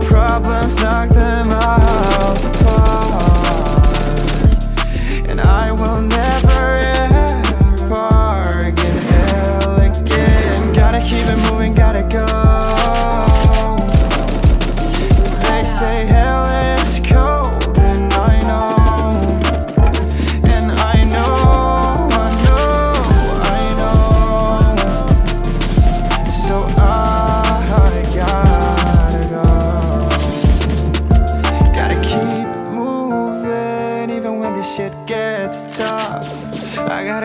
problems like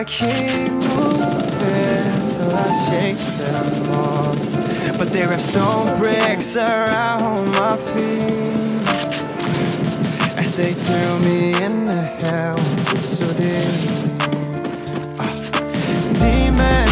keep moving till I shake them off. But there are stone bricks around my feet. As they threw me in the hell so deep. Ah, demons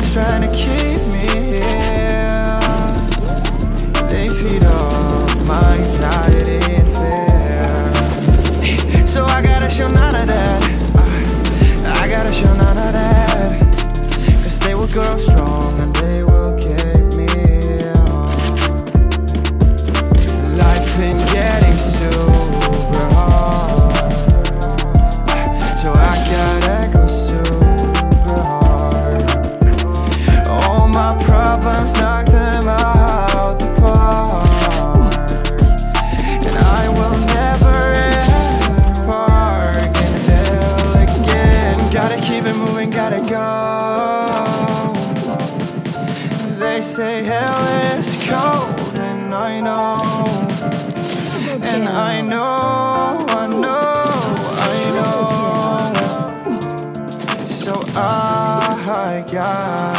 problems, knock them out the park. And I will never ever park until again. Gotta keep it moving, gotta go. They say hell is cold and I know. And I know, I know I know, so I got